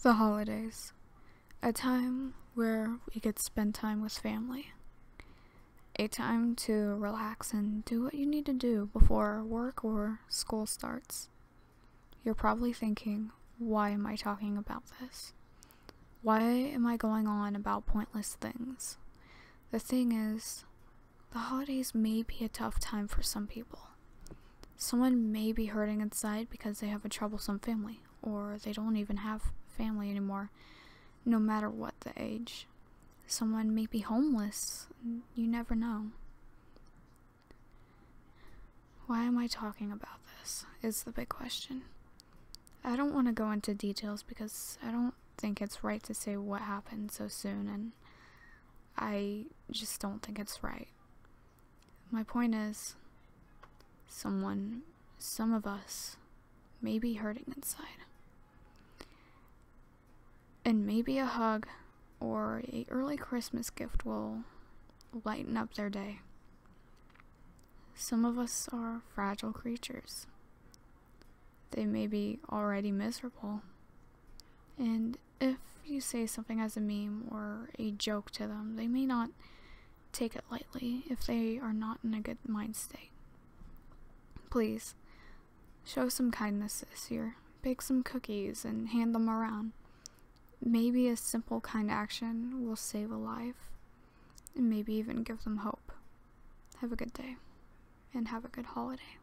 The holidays. A time where we could spend time with family. A time to relax and do what you need to do before work or school starts. You're probably thinking, why am I talking about this? Why am I going on about pointless things? The thing is, the holidays may be a tough time for some people. Someone may be hurting inside because they have a troublesome family, or they don't even have family anymore, no matter what the age. Someone may be homeless, you never know. Why am I talking about this? Is the big question. I don't want to go into details because I don't think it's right to say what happened so soon, and I just don't think it's right. My point is, someone, some of us, may be hurting inside. And maybe a hug or a early Christmas gift will lighten up their day. Some of us are fragile creatures. They may be already miserable. And if you say something as a meme or a joke to them, they may not take it lightly if they are not in a good mind state. Please, show some kindness this year. Bake some cookies and hand them around. Maybe a simple kind action will save a life, and maybe even give them hope. Have a good day, and have a good holiday.